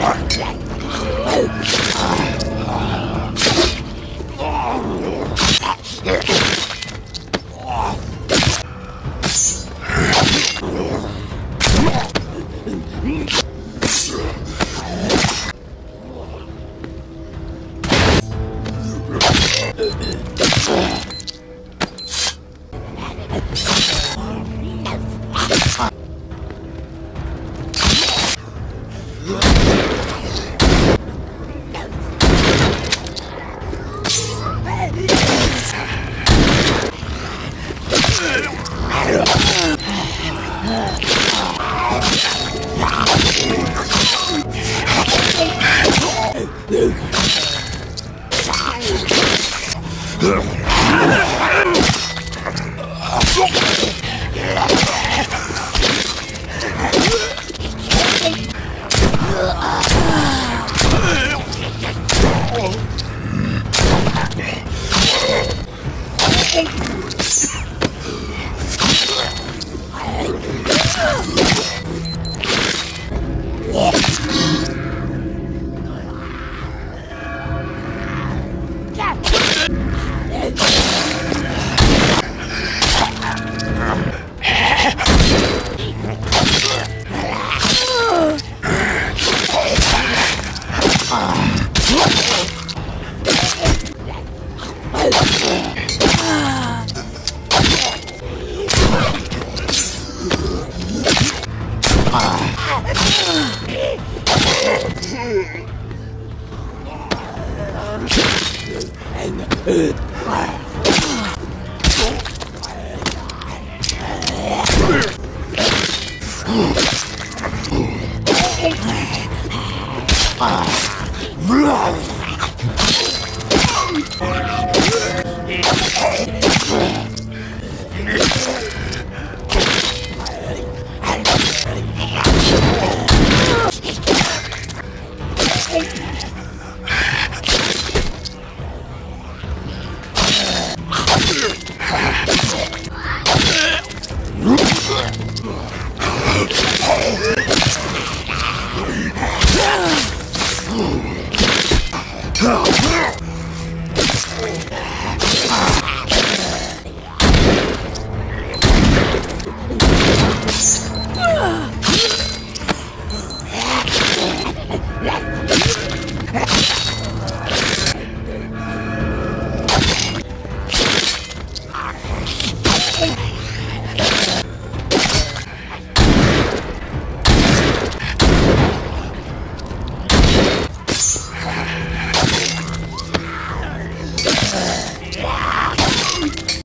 Back. Ugh. Oh, Blah! Huh.